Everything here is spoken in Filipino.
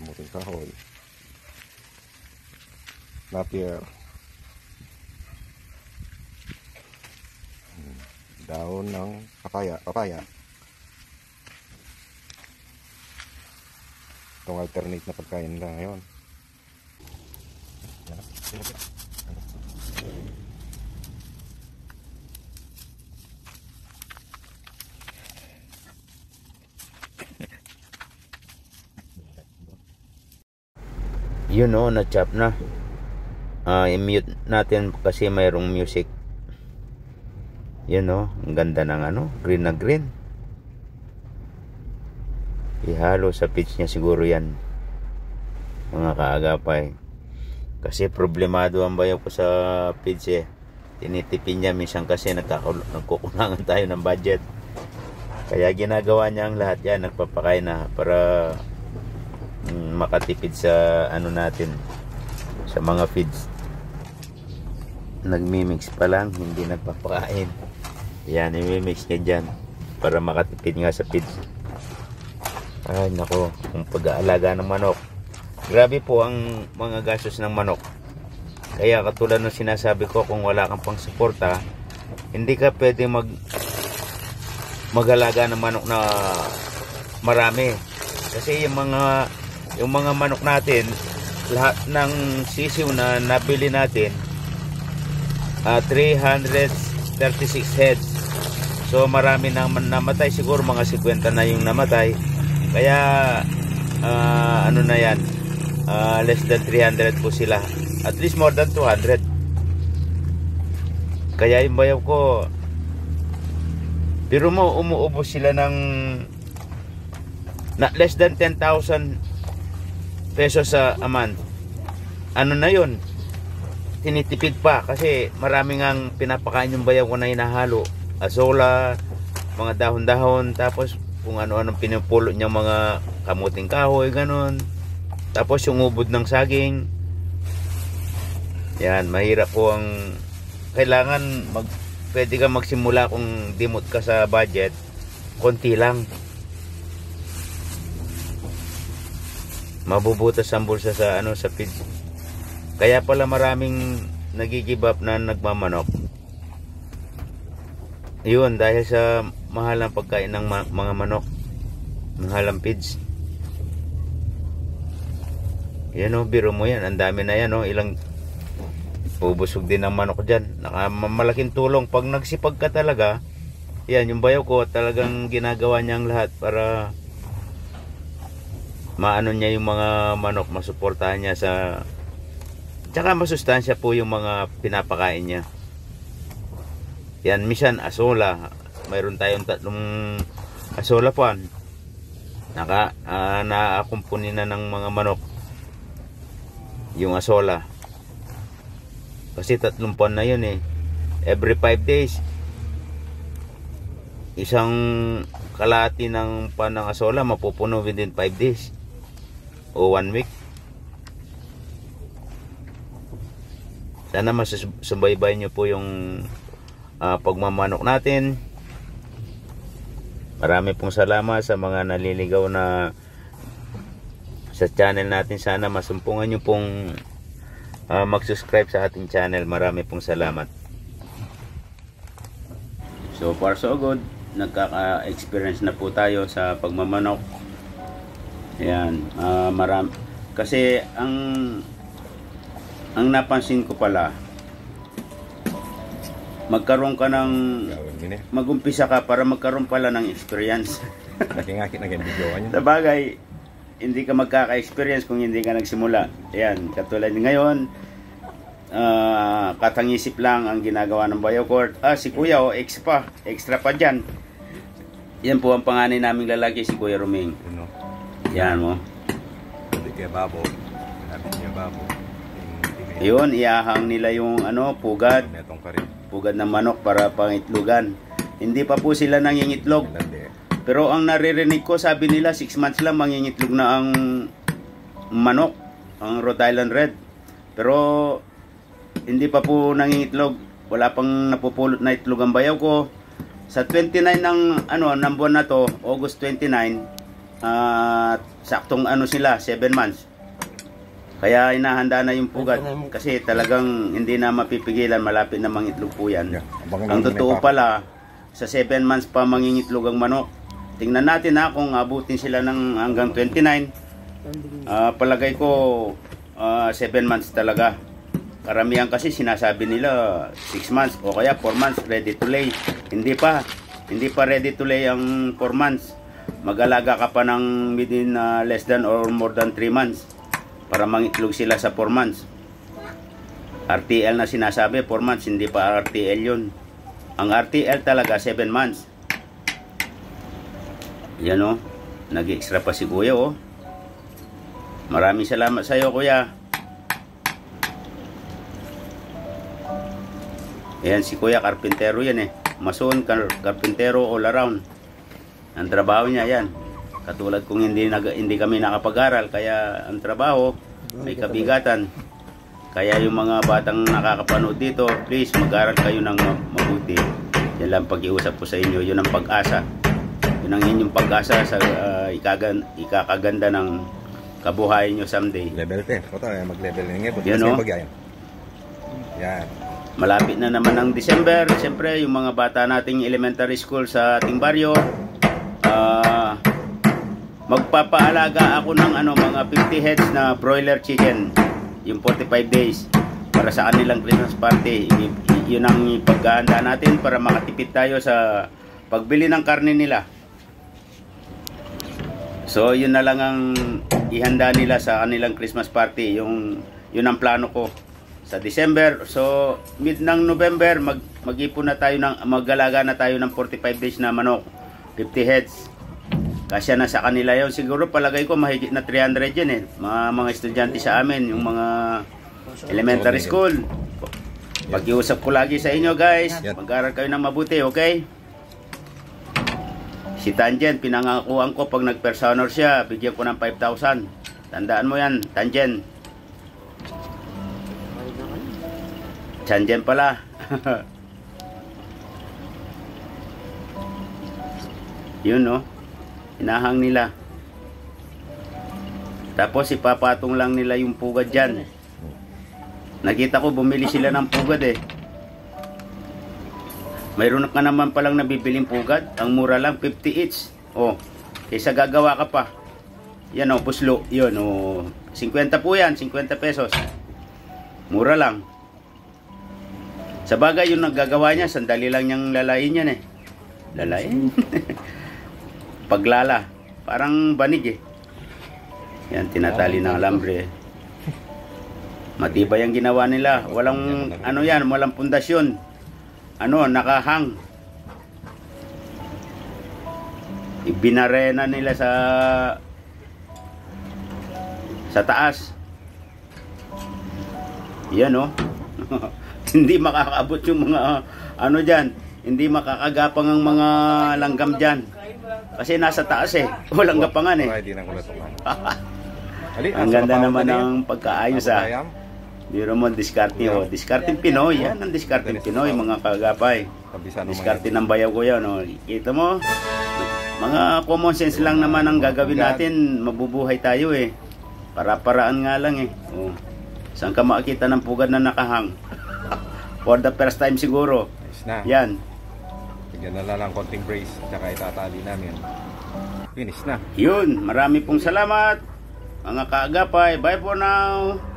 kamuting kahoy. Napier. Daon ng papaya. Papaya. Itong alternate na pagkain nila ngayon. Yan. Yun o, na-chop na. Ah, i-mute natin kasi mayroong music. Yun o, ang ganda ng ano, green na green. Ihalo sa pitch niya siguro yan. Mga kaagapay. Kasi problemado ang bayaw ko sa pitch eh. Tinitipin niya minsan kasi nagkukulangan tayo ng budget. Kaya ginagawa niya ang lahat yan, nagpapakain na para makatipid sa ano natin sa mga feeds. Nagmimix pa lang hindi nagpapakain. Yan imimix niya dyan para makatipid nga sa feeds. Ay nako ang pag-aalaga ng manok. Grabe po ang mga gastos ng manok. Kaya katulad ng sinasabi ko kung wala kang pang suporta hindi ka pwede mag magalaga ng manok na marami. Kasi yung mga yung mga manok natin lahat ng sisiw na nabili natin ah, 336 heads. So marami nang namatay. Siguro mga 50 na yung namatay. Kaya ah, ano na yan? Ah, less than 300 po sila. At least more than 200 kaya yung bayaw ko pero mo umuubos sila ng na less than 10,000 pesos sa a month. Ano na yun? Tinitipid pa kasi marami ngang pinapakain yung bayaw ko na hinahalo. Asola, mga dahon-dahon, tapos kung ano-anong pinupulot niya mga kamuting kahoy, ganun. Tapos yung ubod ng saging. Yan, mahirap po ang kailangan mag pwede ka magsimula kung dimot ka sa budget konti lang mabubutas ang bulsa sa ano sa feed kaya pala maraming nagigive up na nagmamanok. Yun dahil sa mahal ang pagkain ng ma- mga manok. Mahal ang feeds. Yan o biro mo yan. Ang dami na yan o ilang bubusog din ang manok dyan. Naka, malaking tulong. Pag nagsipag ka talaga yan yung bayaw ko talagang ginagawa niya ang lahat para maano niya yung mga manok masuportahan niya sa tsaka masustansya po yung mga pinapakain niya. Yan misan asola. Mayroon tayong tatlong asola po naka uh, naakumpuni na ng mga manok yung asola. Kasi tatlong buwan na yun eh. Every 5 days. Isang kalati ng pan ng asola mapupuno within 5 days o 1 week. Sana masubaybay nyo po yung uh, pagmamanok natin. Marami pong salamat sa mga naliligaw na sa channel natin. Sana masumpungan nyo pong uh, mag-subscribe sa ating channel. Marami pong salamat. So far so good. Nagkaka-experience na po tayo sa pagmamanok Ayan, uh, maram kasi ang ang napansin ko pala magkaroon ka ng magumpisa ka para magkaroon pala ng experience. Nakingakit na video niya. Sa bagay, hindi ka magkaka-experience kung hindi ka nagsimula. Ayan, katulad ngayon, uh, katangisip lang ang ginagawa ng Biocort. Ah, si Kuya, oh, extra pa, extra pa dyan. Yan po ang panganay naming lalaki, si Kuya Roming. Ano? Yan mo. Hindi kaya babo. Sabi niya babo. Yun, iahang nila yung ano, pugad. Pugad ng manok para pangitlugan. Hindi pa po sila nangingitlog. Pero ang naririnig ko, sabi nila 6 months lang mangingitlog na ang manok, ang Rhode Island Red. Pero hindi pa po nangingitlog. Wala pang napupulot na itlog ang bayaw ko. Sa 29 ng ano, ng buwan na to, August 29, At saktong ano sila, 7 months. Kaya inahanda na yung pugad kasi talagang hindi na mapipigilan, malapit na mangitlog po yan. Yeah, Ang totoo pala, sa 7 months pa mangingitlog ang manok. Tingnan natin ha kung abutin sila ng hanggang 29. Ah, palagay ko 7 months talaga. Karamihan kasi sinasabi nila 6 months o kaya 4 months ready to lay. Hindi pa. Hindi pa ready to lay ang 4 months. Mag-alaga ka pa ng within ah, less than or more than 3 months para mangitlog sila sa 4 months. RTL na sinasabi 4 months, hindi pa RTL yun. Ang RTL talaga 7 months. Yan o. Nag-extra pa si kuya o. Maraming salamat sa iyo kuya. Ayan si kuya, karpintero yan eh. Mason, kar karpintero all around. Ang trabaho niya yan. Katulad kung hindi, nag hindi kami nakapag-aral, kaya ang trabaho may kabigatan. Kaya yung mga batang nakakapanood dito, please mag-aral kayo ng ma- mabuti. Yan lang pag-iusap ko sa inyo, yun ang pag-asa. Yun ang inyong pag-asa sa ah, ikagan, ikakaganda ng kabuhayan nyo someday. Level 10. Ito, eh, mag-level na nga. Yan, oh. Yan, Yan. Malapit na naman ang December. Siyempre, yung mga bata nating elementary school sa ating baryo, ah, magpapaalaga ako ng ano, mga 50 heads na broiler chicken. Yung 45 days para sa kanilang Christmas party. Yun ang paghahanda natin para makatipid tayo sa pagbili ng karne nila. So, yun na lang ang ihanda nila sa kanilang Christmas party. Yung, yun ang plano ko sa December. So, mid ng November, mag, mag-ipon na tayo ng, maggalaga na tayo ng 45 days na manok. 50 heads. Kasya na sa kanila yun. Siguro palagay ko mahigit na 300 yan eh. Mga, mga estudyante sa amin, yung mga elementary school. Pag-iusap ko lagi sa inyo guys. Mag-aral kayo ng mabuti, okay? Si Tanjen, pinangakuan ko pag nag-first honor siya, bigyan ko ng 5,000. Tandaan mo yan, Tanjen. Tanjen pala. Yun no. Hinahang nila. Tapos ipapatong lang nila yung pugad dyan. Nakita ko bumili sila ng pugad eh. Mayroon ka naman palang nabibiling pugad. Ang mura lang, 50 each. Oh, kaysa gagawa ka pa. Yan oh, puslo. Yun oh. 50 po yan, 50 pesos. Mura lang. Sa bagay, yung naggagawa niya, sandali lang niyang lalayin yan eh. Lalayin? Paglala. Parang banig eh. Yan, tinatali ng alambre. Matibay ang ginawa nila. Walang, ano yan, walang pundasyon. Ano, nakahang. Ibinarena nila sa sa taas. Yan oh. hindi makakaabot yung mga ano diyan. Hindi makakagapang ang mga langgam diyan. Kasi nasa taas eh. Walang gapangan eh. Ang ganda naman ng pagkaayos ah. Biro mo, diskarte oh. Diskarte Pinoy. Yan ang diskarte Pinoy, mga kagapay. Kabisa ng mga Diskarte ng bayaw ko yan. Oh. Kita mo? Mga common sense lang naman ang gagawin natin. Mabubuhay tayo eh. Para-paraan nga lang eh. Oh. Saan ka makakita ng pugad na nakahang? For the first time siguro. Yan. Bigyan na lang ng konting brace. Tsaka itatali namin. Finish na. Yun. Marami pong salamat. Mga kaagapay. Bye for now.